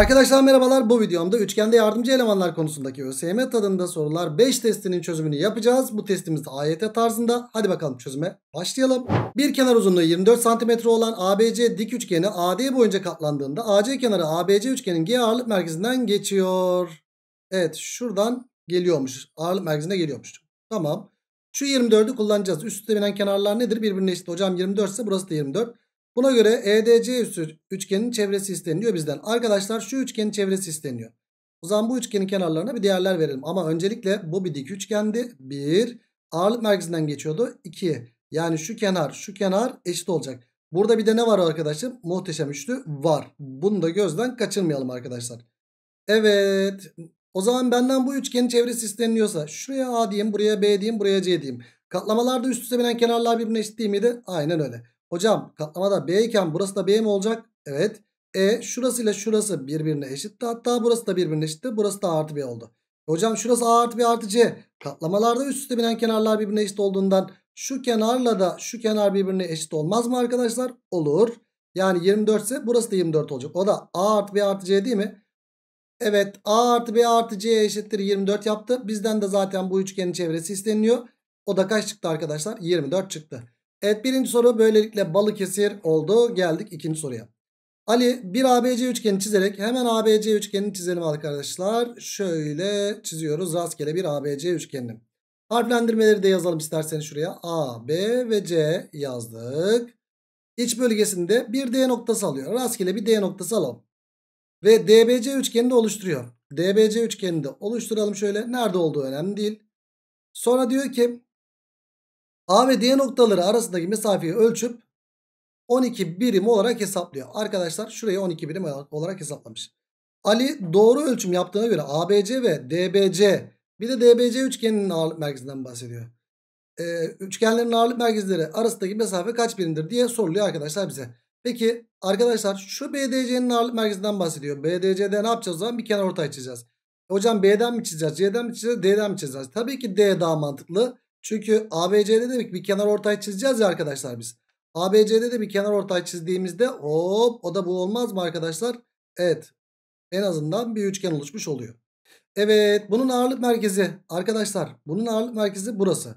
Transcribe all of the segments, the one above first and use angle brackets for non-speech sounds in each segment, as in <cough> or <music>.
Arkadaşlar merhabalar bu videomda üçgende yardımcı elemanlar konusundaki ÖSYM tadında sorular 5 testinin çözümünü yapacağız. Bu testimiz AYT tarzında. Hadi bakalım çözüme başlayalım. Bir kenar uzunluğu 24 cm olan ABC dik üçgeni AD boyunca katlandığında AC kenarı ABC üçgenin G ağırlık merkezinden geçiyor. Evet şuradan geliyormuş. Ağırlık merkezine geliyormuş. Tamam. Şu 24'ü kullanacağız. Üst üste binen kenarlar nedir? Birbirine eşit. Hocam 24 ise burası da 24. Buna göre EDC üçgenin çevresi isteniyor bizden. Arkadaşlar şu üçgenin çevresi isteniyor. O zaman bu üçgenin kenarlarına bir değerler verelim. Ama öncelikle bu bir dik üçgendi. 1. Ağırlık merkezinden geçiyordu. 2. Yani şu kenar şu kenar eşit olacak. Burada bir de ne var arkadaşım? Muhteşem üçlü var. Bunu da gözden kaçırmayalım arkadaşlar. Evet. O zaman benden bu üçgenin çevresi isteniyorsa şuraya A diyeyim, buraya B diyeyim, buraya C diyeyim. Katlamalarda üst üste binen kenarlar birbirine eşit değil miydi? Aynen öyle. Hocam katlamada B iken burası da B mi olacak? Evet. E şurasıyla şurası birbirine eşitti. Hatta burası da birbirine eşitti. Burası da A artı B oldu. Hocam şurası A artı B artı C. Katlamalarda üst üste binen kenarlar birbirine eşit olduğundan şu kenarla da şu kenar birbirine eşit olmaz mı arkadaşlar? Olur. Yani 24 ise burası da 24 olacak. O da A artı B artı C değil mi? Evet A artı B artı C eşittir 24 yaptı. Bizden de zaten bu üçgenin çevresi isteniyor. O da kaç çıktı arkadaşlar? 24 çıktı. Evet birinci soru böylelikle Balıkesir oldu. Geldik ikinci soruya. Ali bir ABC üçgeni çizerek hemen ABC üçgenini çizelim arkadaşlar. Şöyle çiziyoruz rastgele bir ABC üçgenini. Harflendirmeleri de yazalım isterseniz şuraya. A, B ve C yazdık. İç bölgesinde bir D noktası alıyor. Rastgele bir D noktası alalım. Ve DBC üçgenini de oluşturuyor. DBC üçgenini de oluşturalım şöyle. Nerede olduğu önemli değil. Sonra diyor ki A ve D noktaları arasındaki mesafeyi ölçüp 12 birim olarak hesaplıyor. Arkadaşlar şurayı 12 birim olarak hesaplamış. Ali doğru ölçüm yaptığına göre ABC ve DBC bir de DBC üçgeninin ağırlık merkezinden bahsediyor. Ee, üçgenlerin ağırlık merkezleri arasındaki mesafe kaç birimdir diye soruluyor arkadaşlar bize. Peki arkadaşlar şu BDC'nin ağırlık merkezinden bahsediyor. BDC'de ne yapacağız o zaman? Bir kenar ortay çizeceğiz. Hocam B'den mi çizeceğiz? C'den mi çizeceğiz? D'den mi çizeceğiz? Tabii ki D daha mantıklı. Çünkü ABC'de de bir kenar ortay çizeceğiz ya arkadaşlar biz. ABC'de de bir kenar ortay çizdiğimizde hop o da bu olmaz mı arkadaşlar? Evet. En azından bir üçgen oluşmuş oluyor. Evet bunun ağırlık merkezi arkadaşlar bunun ağırlık merkezi burası.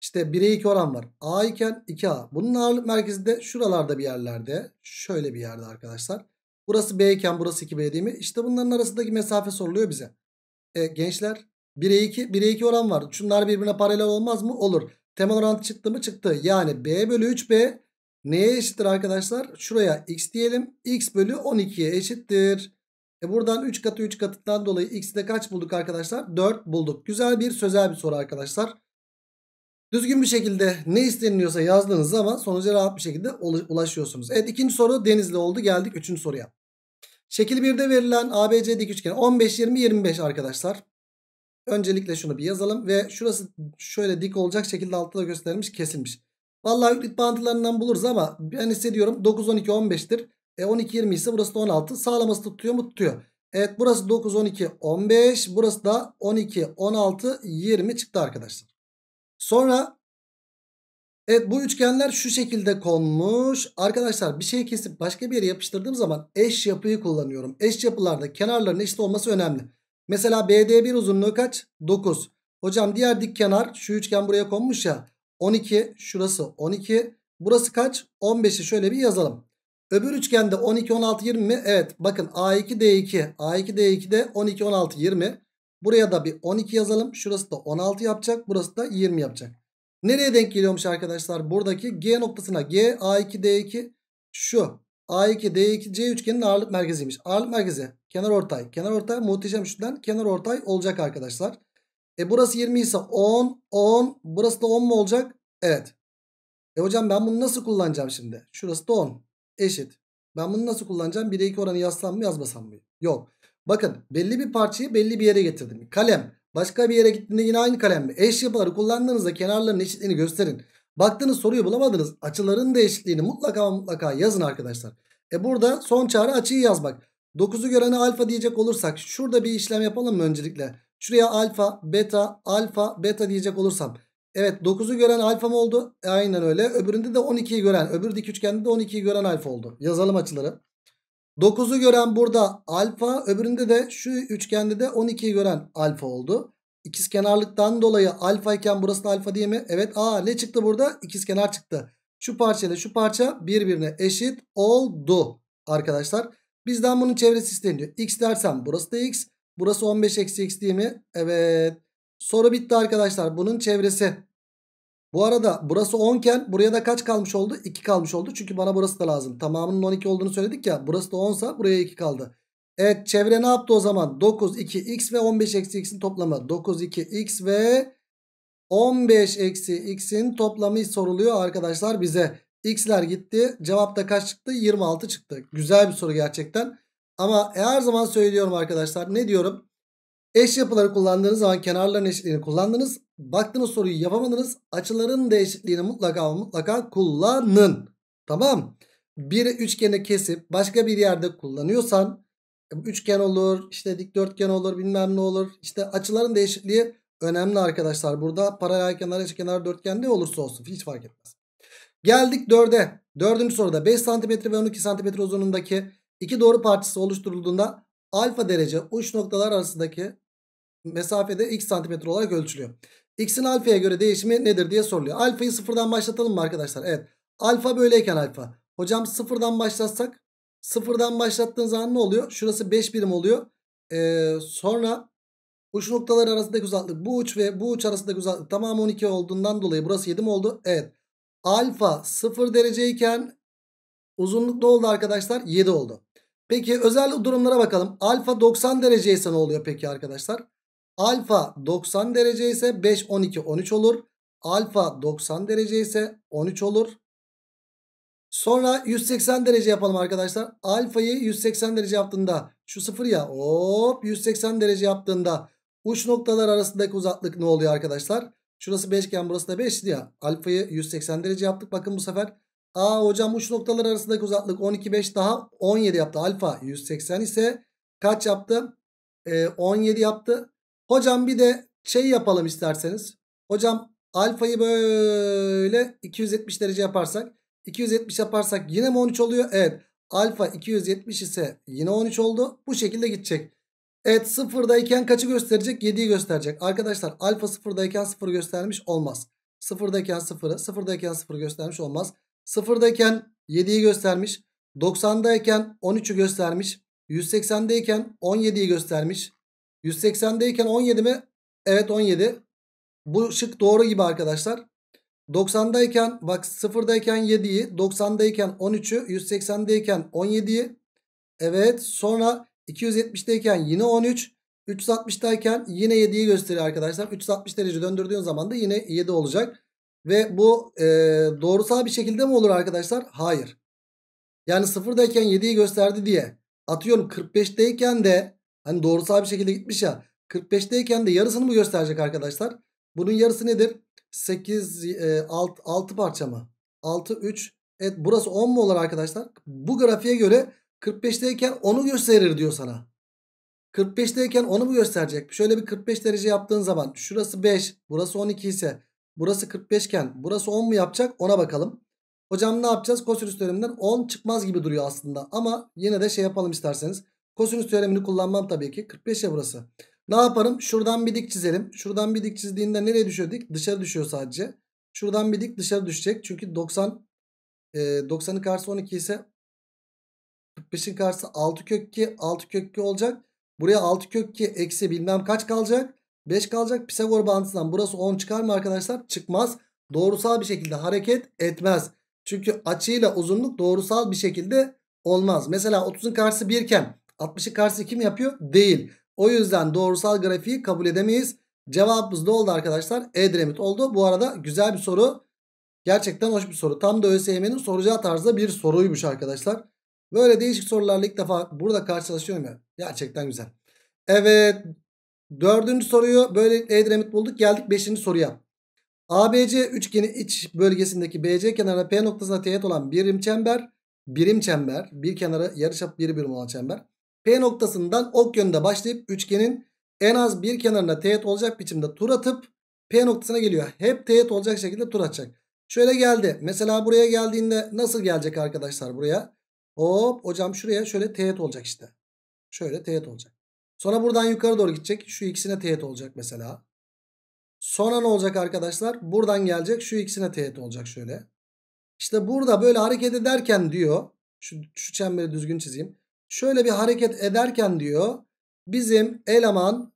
İşte 1'e 2 oran var. A iken 2A. Bunun ağırlık merkezi de şuralarda bir yerlerde. Şöyle bir yerde arkadaşlar. Burası B iken burası 2B değil mi? İşte bunların arasındaki mesafe soruluyor bize. E, gençler 1'e 2, 1'e 2 oran var. Şunlar birbirine paralel olmaz mı? Olur. Temel orantı çıktı mı? Çıktı. Yani B bölü 3B neye eşittir arkadaşlar? Şuraya x diyelim. x bölü 12'ye eşittir. E buradan 3 katı 3 katından dolayı x'de kaç bulduk arkadaşlar? 4 bulduk. Güzel bir sözel bir soru arkadaşlar. Düzgün bir şekilde ne isteniliyorsa yazdığınız zaman sonuca rahat bir şekilde ulaşıyorsunuz. Evet ikinci soru Denizli oldu. Geldik üçüncü soruya. Şekil 1'de verilen ABC dik üçgen 15, 20, 25 arkadaşlar. Öncelikle şunu bir yazalım ve şurası şöyle dik olacak şekilde altta da gösterilmiş kesilmiş. Vallahi Euclid bağıntılarından buluruz ama ben hissediyorum 9, 12, 15'tir. E 12, 20 ise burası da 16. Sağlaması tutuyor mu? Tutuyor. Evet burası 9, 12, 15. Burası da 12, 16, 20 çıktı arkadaşlar. Sonra evet bu üçgenler şu şekilde konmuş. Arkadaşlar bir şey kesip başka bir yere yapıştırdığım zaman eş yapıyı kullanıyorum. Eş yapılarda kenarların eşit olması önemli. Mesela BD1 uzunluğu kaç? 9. Hocam diğer dik kenar şu üçgen buraya konmuş ya. 12 şurası 12. Burası kaç? 15'i şöyle bir yazalım. Öbür üçgende 12 16 20 mi? Evet bakın A2 D2 A2 D2'de 12 16 20. Buraya da bir 12 yazalım. Şurası da 16 yapacak. Burası da 20 yapacak. Nereye denk geliyormuş arkadaşlar? Buradaki G noktasına G A2 D2 şu. A2 D2 C üçgenin ağırlık merkeziymiş. Ağırlık merkezi kenar ortay. Kenar ortay muhteşem üçlüden kenar ortay olacak arkadaşlar. E burası 20 ise 10 10 burası da 10 mu olacak? Evet. E hocam ben bunu nasıl kullanacağım şimdi? Şurası da 10 eşit. Ben bunu nasıl kullanacağım? 1'e 2 oranı yazsam mı yazmasam mı? Yok. Bakın belli bir parçayı belli bir yere getirdim. Kalem başka bir yere gittiğinde yine aynı kalem mi? Eş yapıları kullandığınızda kenarların eşitliğini gösterin. Baktınız soruyu bulamadınız. Açıların da eşitliğini mutlaka mutlaka yazın arkadaşlar. E burada son çare açıyı yazmak. 9'u görene alfa diyecek olursak şurada bir işlem yapalım mı öncelikle? Şuraya alfa, beta, alfa, beta diyecek olursam. Evet 9'u gören alfa mı oldu? E, aynen öyle. Öbüründe de 12'yi gören, öbür dik üçgende de 12'yi gören alfa oldu. Yazalım açıları. 9'u gören burada alfa öbüründe de şu üçgende de 12'yi gören alfa oldu. İkizkenarlıktan dolayı alfa iken burası da alfa değil mi? Evet aa ne çıktı burada? İkizkenar çıktı. Şu parça şu parça birbirine eşit oldu arkadaşlar. Bizden bunun çevresi isteniyor. X dersem burası da X. Burası 15 eksi X değil mi? Evet. Soru bitti arkadaşlar. Bunun çevresi. Bu arada burası 10 iken buraya da kaç kalmış oldu? 2 kalmış oldu. Çünkü bana burası da lazım. Tamamının 12 olduğunu söyledik ya. Burası da 10 sa buraya 2 kaldı. Evet çevre ne yaptı o zaman? 9, 2, x ve 15 eksi x'in toplamı. 9, 2, x ve 15 eksi x'in toplamı soruluyor arkadaşlar bize. X'ler gitti. Cevapta kaç çıktı? 26 çıktı. Güzel bir soru gerçekten. Ama her zaman söylüyorum arkadaşlar. Ne diyorum? Eş yapıları kullandığınız zaman kenarların eşitliğini kullandınız. Baktınız soruyu yapamadınız. Açıların da eşitliğini mutlaka mutlaka kullanın. Tamam. Bir üçgeni kesip başka bir yerde kullanıyorsan üçgen olur, işte dikdörtgen olur, bilmem ne olur. İşte açıların değişikliği önemli arkadaşlar. Burada paralel kenar, eşkenar, dörtgen ne olursa olsun hiç fark etmez. Geldik 4'e. Dördüncü soruda 5 cm ve 12 cm uzunluğundaki iki doğru parçası oluşturulduğunda alfa derece uç noktalar arasındaki mesafede x santimetre olarak ölçülüyor. X'in alfaya göre değişimi nedir diye soruluyor. Alfayı sıfırdan başlatalım mı arkadaşlar? Evet. Alfa böyleyken alfa. Hocam sıfırdan başlatsak sıfırdan başlattığın zaman ne oluyor? Şurası 5 birim oluyor. Ee, sonra uç noktalar arasındaki uzaklık bu uç ve bu uç arasındaki uzaklık tamamı 12 olduğundan dolayı burası 7 mi oldu? Evet. Alfa 0 dereceyken uzunluk ne oldu arkadaşlar? 7 oldu. Peki özel durumlara bakalım. Alfa 90 derece ise ne oluyor peki arkadaşlar? Alfa 90 derece ise 5, 12, 13 olur. Alfa 90 derece ise 13 olur. Sonra 180 derece yapalım arkadaşlar. Alfayı 180 derece yaptığında şu sıfır ya hop 180 derece yaptığında uç noktalar arasındaki uzaklık ne oluyor arkadaşlar? Şurası 5 iken burası da 5 ya. Alfayı 180 derece yaptık. Bakın bu sefer. Aa hocam uç noktalar arasındaki uzaklık 12 5 daha 17 yaptı. Alfa 180 ise kaç yaptı? Ee, 17 yaptı. Hocam bir de şey yapalım isterseniz. Hocam alfayı böyle 270 derece yaparsak 270 yaparsak yine mi 13 oluyor? Evet. Alfa 270 ise yine 13 oldu. Bu şekilde gidecek. Evet sıfırdayken kaçı gösterecek? 7'yi gösterecek. Arkadaşlar alfa sıfırdayken 0 göstermiş olmaz. Sıfırdayken 0'ı sıfırdayken 0 göstermiş olmaz. Sıfırdayken 7'yi göstermiş. 90'dayken 13'ü göstermiş. 180'deyken 17'yi göstermiş. 180'deyken 17 mi? Evet 17. Bu şık doğru gibi arkadaşlar. 90'dayken bak 0'dayken 7'yi 90'dayken 13'ü 180'deyken 17'yi evet sonra 270'deyken yine 13 360'dayken yine 7'yi gösteriyor arkadaşlar. 360 derece döndürdüğün zaman da yine 7 olacak. Ve bu e, doğrusal bir şekilde mi olur arkadaşlar? Hayır. Yani 0'dayken 7'yi gösterdi diye. Atıyorum 45'teyken de hani doğrusal bir şekilde gitmiş ya 45'teyken de yarısını mı gösterecek arkadaşlar? Bunun yarısı nedir? 8 e, 6, 6 parça mı? 6 3 Evet burası 10 mu olur arkadaşlar? Bu grafiğe göre 45'teyken 10'u gösterir diyor sana. 45'teyken 10'u mu gösterecek? Şöyle bir 45 derece yaptığın zaman şurası 5 burası 12 ise burası 45 iken burası 10 mu yapacak ona bakalım. Hocam ne yapacağız? Kosinüs teoreminden 10 çıkmaz gibi duruyor aslında. Ama yine de şey yapalım isterseniz. Kosinüs teoremini kullanmam tabii ki. 45 ya burası. Ne yaparım? Şuradan bir dik çizelim. Şuradan bir dik çizdiğinde nereye düşüyor dik? Dışarı düşüyor sadece. Şuradan bir dik dışarı düşecek. Çünkü 90 e, 90'ın karşısı 12 ise 45'in karşısı 6 kök 2 6 kök 2 olacak. Buraya 6 kök 2 eksi bilmem kaç kalacak. 5 kalacak. Pisagor bağıntısından burası 10 çıkar mı arkadaşlar? Çıkmaz. Doğrusal bir şekilde hareket etmez. Çünkü açıyla uzunluk doğrusal bir şekilde olmaz. Mesela 30'un karşısı 1 iken 60'ın karşısı 2 mi yapıyor? Değil. O yüzden doğrusal grafiği kabul edemeyiz. Cevabımız ne oldu arkadaşlar? Edremit oldu. Bu arada güzel bir soru. Gerçekten hoş bir soru. Tam da ÖSYM'nin soracağı tarzda bir soruymuş arkadaşlar. Böyle değişik sorularla ilk defa burada karşılaşıyorum ya. Gerçekten güzel. Evet. Dördüncü soruyu böyle Edremit bulduk. Geldik beşinci soruya. ABC üçgeni iç bölgesindeki BC kenarına P noktasına teğet olan birim çember. Birim çember. Bir kenarı yarıçap bir birim olan çember. P noktasından ok yönünde başlayıp üçgenin en az bir kenarına teğet olacak biçimde tur atıp P noktasına geliyor. Hep teğet olacak şekilde tur atacak. Şöyle geldi. Mesela buraya geldiğinde nasıl gelecek arkadaşlar buraya? Hop hocam şuraya şöyle teğet olacak işte. Şöyle teğet olacak. Sonra buradan yukarı doğru gidecek. Şu ikisine teğet olacak mesela. Sonra ne olacak arkadaşlar? Buradan gelecek. Şu ikisine teğet olacak şöyle. İşte burada böyle hareket ederken diyor. Şu, şu çemberi düzgün çizeyim. Şöyle bir hareket ederken diyor. Bizim eleman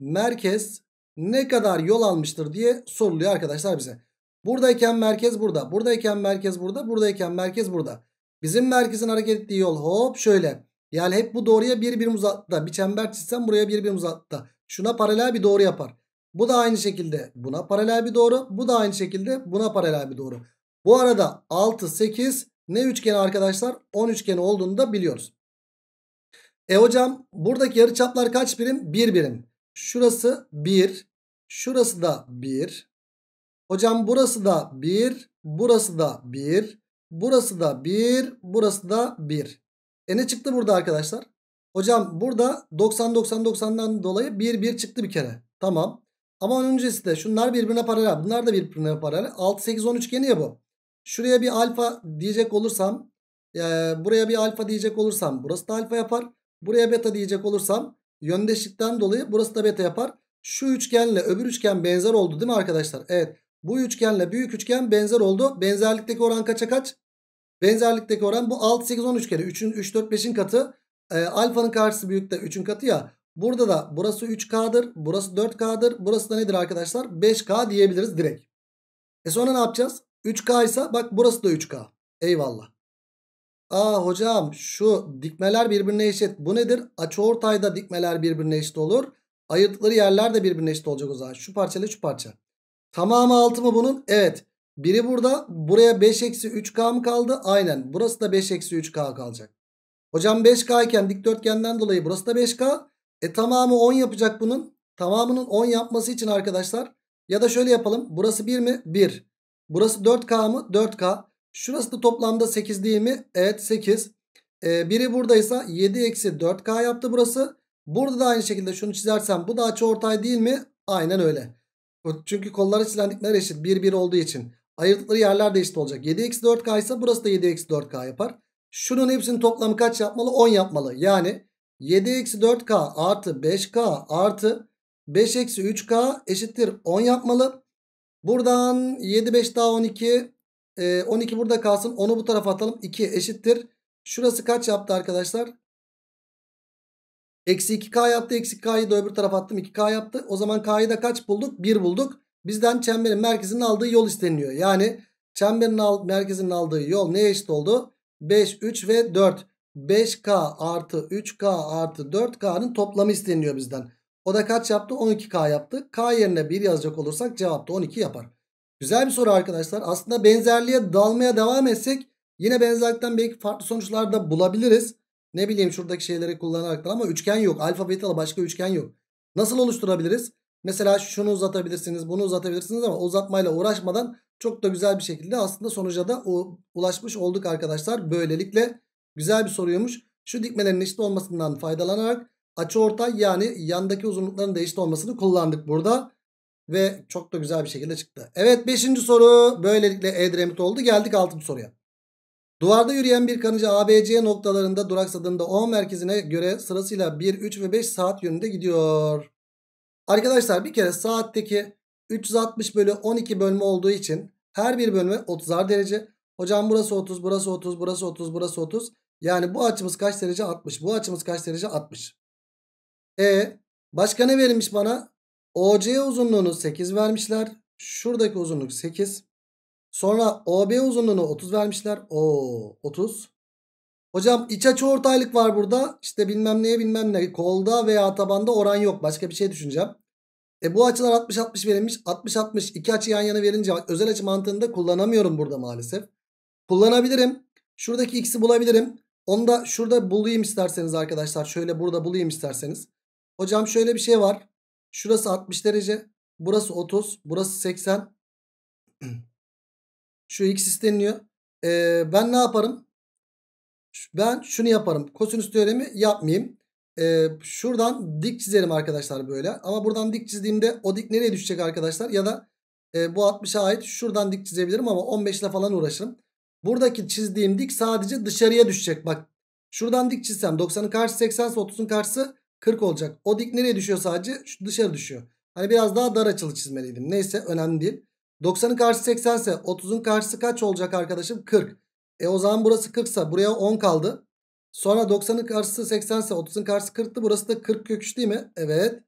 merkez ne kadar yol almıştır diye soruluyor arkadaşlar bize. Buradayken merkez burada. Buradayken merkez burada. Buradayken merkez burada. Bizim merkezin hareket ettiği yol hop şöyle. Yani hep bu doğruya bir birim uzakta. Bir çember çizsem buraya bir birim uzakta. Şuna paralel bir doğru yapar. Bu da aynı şekilde buna paralel bir doğru. Bu da aynı şekilde buna paralel bir doğru. Bu arada 6, 8 ne üçgeni arkadaşlar? 10 üçgeni olduğunu da biliyoruz. E hocam buradaki yarıçaplar kaç birim? 1 birim. Şurası 1. Şurası da 1. Hocam burası da 1. Burası da 1. Burası da 1. Burası da 1. E ne çıktı burada arkadaşlar? Hocam burada 90 90 90'dan dolayı 1 1 çıktı bir kere. Tamam. Ama öncesi de şunlar birbirine paralel. Bunlar da birbirine paralel. 6 8 10 üçgeni ya bu. Şuraya bir alfa diyecek olursam e, buraya bir alfa diyecek olursam burası da alfa yapar. Buraya beta diyecek olursam yöndeşlikten dolayı burası da beta yapar. Şu üçgenle öbür üçgen benzer oldu değil mi arkadaşlar? Evet. Bu üçgenle büyük üçgen benzer oldu. Benzerlikteki oran kaça kaç? Benzerlikteki oran bu 6 8 10 üçgeni. 3'ün 3 4 5'in katı. E, alfanın karşısı büyük de 3'ün katı ya. Burada da burası 3K'dır. Burası 4K'dır. Burası da nedir arkadaşlar? 5K diyebiliriz direkt. E sonra ne yapacağız? 3K ise bak burası da 3K. Eyvallah. Aa hocam şu dikmeler birbirine eşit. Bu nedir? Açıortayda dikmeler birbirine eşit olur. Ayırttıkları yerler de birbirine eşit olacak o zaman. Şu parça ile şu parça. Tamamı 6 mı bunun? Evet. Biri burada. Buraya 5 eksi 3K mı kaldı? Aynen. Burası da 5 eksi 3K kalacak. Hocam 5K iken dikdörtgenden dolayı burası da 5K. E tamamı 10 yapacak bunun. Tamamının 10 yapması için arkadaşlar. Ya da şöyle yapalım. Burası 1 mi? 1. Burası 4K mı? 4K. Şurası da toplamda 8 değil mi? Evet 8. Ee, biri buradaysa 7 eksi 4K yaptı burası. Burada da aynı şekilde şunu çizersem bu da açı ortay değil mi? Aynen öyle. Çünkü kolları çizilen dikmeler eşit. 1 1 olduğu için. Ayırdıkları yerler de eşit olacak. 7 eksi 4K ise burası da 7 eksi 4K yapar. Şunun hepsinin toplamı kaç yapmalı? 10 yapmalı. Yani 7 eksi 4K artı 5K artı 5 eksi 3K eşittir 10 yapmalı. Buradan 7 5 daha 12. E, 12 burada kalsın. Onu bu tarafa atalım. 2 eşittir. Şurası kaç yaptı arkadaşlar? Eksi 2K yaptı. Eksi K'yı da öbür tarafa attım. 2K yaptı. O zaman K'yı da kaç bulduk? 1 bulduk. Bizden çemberin merkezinin aldığı yol isteniyor. Yani çemberin al merkezinin aldığı yol neye eşit oldu? 5, 3 ve 4. 5K artı 3K artı 4K'nın toplamı isteniyor bizden. O da kaç yaptı? 12K yaptı. K yerine 1 yazacak olursak cevap da 12 yapar. Güzel bir soru arkadaşlar. Aslında benzerliğe dalmaya devam etsek yine benzerlikten belki farklı sonuçlar da bulabiliriz. Ne bileyim şuradaki şeyleri kullanarak ama üçgen yok. Alfa betalı başka üçgen yok. Nasıl oluşturabiliriz? Mesela şunu uzatabilirsiniz bunu uzatabilirsiniz ama uzatmayla uğraşmadan çok da güzel bir şekilde aslında sonuca da ulaşmış olduk arkadaşlar. Böylelikle güzel bir soruymuş. Şu dikmelerin eşit olmasından faydalanarak açı ortay yani yandaki uzunlukların da eşit olmasını kullandık burada. Ve çok da güzel bir şekilde çıktı. Evet 5. soru böylelikle Edremit oldu. Geldik 6. soruya. Duvarda yürüyen bir kanıcı ABC noktalarında duraksadığında O merkezine göre sırasıyla 1, 3 ve 5 saat yönünde gidiyor. Arkadaşlar bir kere saatteki 360 bölü 12 bölme olduğu için her bir bölme 30'ar derece. Hocam burası 30, burası 30, burası 30, burası 30. Yani bu açımız kaç derece? 60. Bu açımız kaç derece? 60. E başka ne verilmiş bana? OC uzunluğunu 8 vermişler. Şuradaki uzunluk 8. Sonra OB uzunluğunu 30 vermişler. O 30. Hocam iç açı ortaylık var burada. İşte bilmem neye bilmem ne. Kolda veya tabanda oran yok. Başka bir şey düşüneceğim. E bu açılar 60-60 verilmiş. 60-60 iki açı yan yana verince özel açı mantığında kullanamıyorum burada maalesef. Kullanabilirim. Şuradaki x'i bulabilirim. Onu da şurada bulayım isterseniz arkadaşlar. Şöyle burada bulayım isterseniz. Hocam şöyle bir şey var. Şurası 60 derece. Burası 30. Burası 80. <clears throat> Şu x isteniyor. Ee, ben ne yaparım? Ben şunu yaparım. Kosinüs teoremi yapmayayım. Ee, şuradan dik çizerim arkadaşlar böyle. Ama buradan dik çizdiğimde o dik nereye düşecek arkadaşlar? Ya da e, bu 60'a ait şuradan dik çizebilirim ama 15 ile falan uğraşırım. Buradaki çizdiğim dik sadece dışarıya düşecek. Bak şuradan dik çizsem 90'ın karşısı 80 ise 30'un karşısı 40 olacak. O dik nereye düşüyor sadece? Şu dışarı düşüyor. Hani biraz daha dar açılı çizmeliydim. Neyse önemli değil. 90'ın karşısı 80 ise 30'un karşısı kaç olacak arkadaşım? 40. E o zaman burası 40 ise buraya 10 kaldı. Sonra 90'ın karşısı 80 ise 30'un karşısı 40'tı. Burası da 40 kök 3 değil mi? Evet.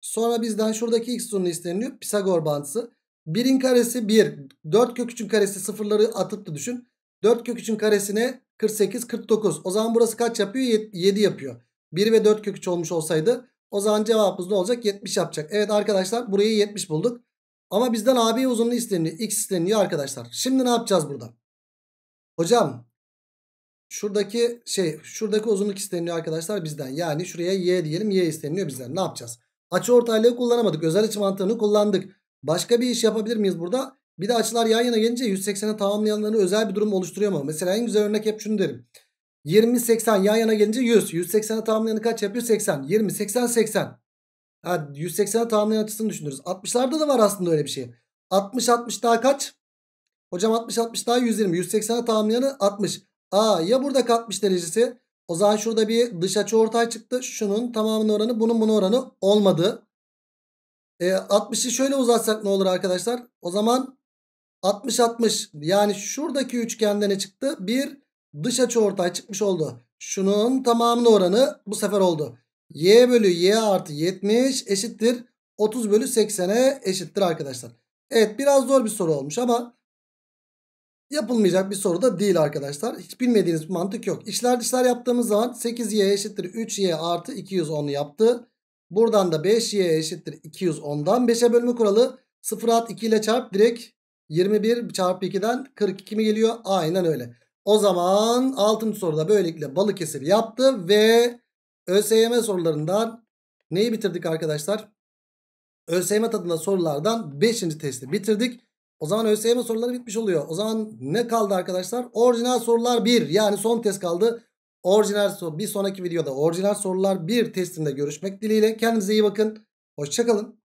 Sonra bizden şuradaki x uzunluğu isteniyor. Pisagor bağıntısı. 1'in karesi 1. 4 kök 3'ün karesi sıfırları atıp da düşün. 4 kök 3'ün karesine 48 49. O zaman burası kaç yapıyor? 7 yapıyor. 1 ve 4 kök 3 olmuş olsaydı o zaman cevabımız ne olacak? 70 yapacak. Evet arkadaşlar burayı 70 bulduk. Ama bizden AB uzunluğu isteniyor. X isteniyor arkadaşlar. Şimdi ne yapacağız burada? Hocam şuradaki şey şuradaki uzunluk isteniyor arkadaşlar bizden. Yani şuraya y diyelim y isteniyor bizden. Ne yapacağız? Açı ortaylığı kullanamadık. Özel açı mantığını kullandık. Başka bir iş yapabilir miyiz burada? Bir de açılar yan yana gelince 180'e tamamlayanları özel bir durum oluşturuyor mu? Mesela en güzel örnek hep şunu derim. 20 80 yan yana gelince 100. 180'e tamamlayanı kaç yapıyor? 80. 20 80 80. Ha, 180'e tamamlayan açısını düşünürüz. 60'larda da var aslında öyle bir şey. 60 60 daha kaç? Hocam 60 60 daha 120. 180'e tamamlayanı 60. Aa ya burada 60 derecesi. O zaman şurada bir dış açı ortay çıktı. Şunun tamamının oranı bunun bunun oranı olmadı. E, 60'ı şöyle uzatsak ne olur arkadaşlar? O zaman 60 60 yani şuradaki üçgende ne çıktı? Bir dış açı ortay çıkmış oldu. Şunun tamamının oranı bu sefer oldu. Y bölü Y artı 70 eşittir. 30 bölü 80'e eşittir arkadaşlar. Evet biraz zor bir soru olmuş ama yapılmayacak bir soru da değil arkadaşlar. Hiç bilmediğiniz mantık yok. İşler dışlar yaptığımız zaman 8y eşittir 3y artı 210 yaptı. Buradan da 5y eşittir 210'dan 5'e bölme kuralı 0 at 2 ile çarp direkt 21 çarpı 2'den 42 mi geliyor? Aynen öyle. O zaman 6. soruda böylelikle Balıkesir yaptı ve ÖSYM sorularından neyi bitirdik arkadaşlar? ÖSYM tadında sorulardan 5. testi bitirdik. O zaman ÖSYM soruları bitmiş oluyor. O zaman ne kaldı arkadaşlar? Orijinal sorular 1 yani son test kaldı. Orijinal soru bir sonraki videoda orijinal sorular 1 testinde görüşmek dileğiyle. Kendinize iyi bakın. Hoşçakalın.